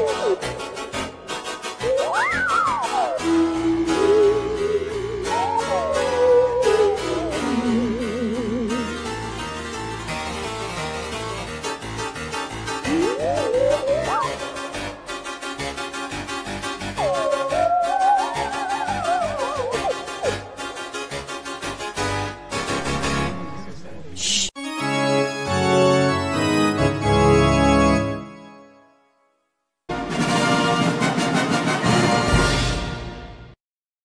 Oh.